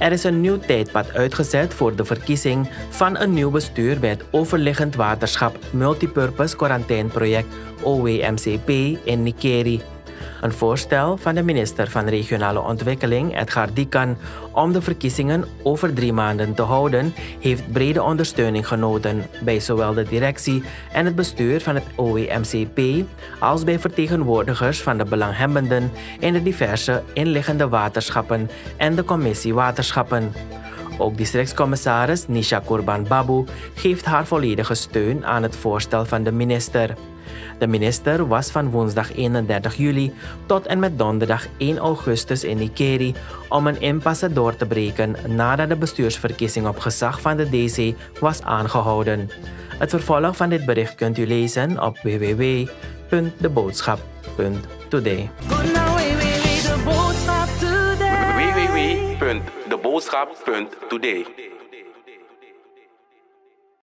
Er is een nieuw tijdpad uitgezet voor de verkiezing van een nieuw bestuur bij het overliggend waterschap Multipurpose Quarantaineproject OWMCP in Nikeri. Een voorstel van de minister van Regionale Ontwikkeling Edgar Dikan om de verkiezingen over drie maanden te houden, heeft brede ondersteuning genoten bij zowel de directie en het bestuur van het OWMCP als bij vertegenwoordigers van de belanghebbenden in de diverse inliggende waterschappen en de commissie waterschappen. Ook districtscommissaris Nisha Kurban Babu geeft haar volledige steun aan het voorstel van de minister. De minister was van woensdag 31 juli tot en met donderdag 1 augustus in Nikeri om een impasse door te breken nadat de bestuursverkiezing op gezag van de DC was aangehouden. Het vervolg van dit bericht kunt u lezen op www.deboodschap.today. www.deboodschap.today.